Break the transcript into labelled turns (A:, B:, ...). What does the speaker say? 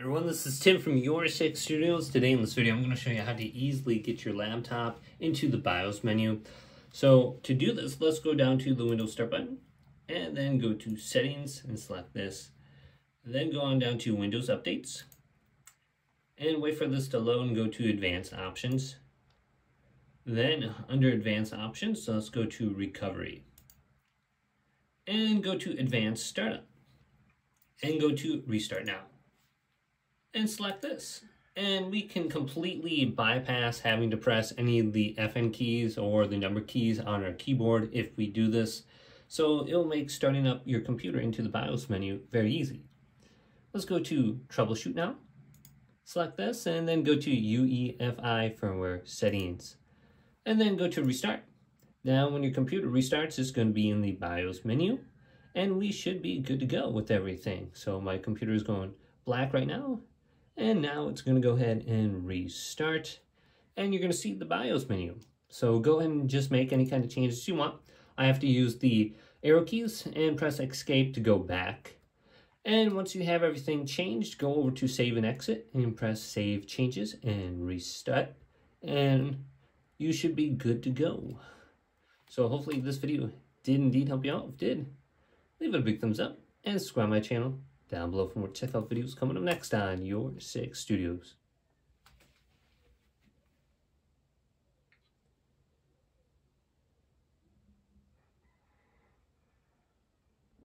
A: Everyone, this is Tim from Your Six Studios. Today in this video, I'm going to show you how to easily get your laptop into the BIOS menu. So to do this, let's go down to the Windows Start button and then go to Settings and select this. Then go on down to Windows Updates and wait for this to load and go to Advanced Options. Then under Advanced Options, so let's go to Recovery and go to Advanced Startup and go to Restart Now and select this. And we can completely bypass having to press any of the FN keys or the number keys on our keyboard if we do this. So it'll make starting up your computer into the BIOS menu very easy. Let's go to Troubleshoot now. Select this and then go to UEFI firmware settings. And then go to Restart. Now when your computer restarts, it's going to be in the BIOS menu. And we should be good to go with everything. So my computer is going black right now and now it's going to go ahead and restart. And you're going to see the BIOS menu. So go ahead and just make any kind of changes you want. I have to use the arrow keys and press escape to go back. And once you have everything changed, go over to save and exit and press save changes and restart. And you should be good to go. So hopefully this video did indeed help you out. If it did, leave it a big thumbs up and subscribe my channel down below for more tech videos coming up next on Your Six Studios.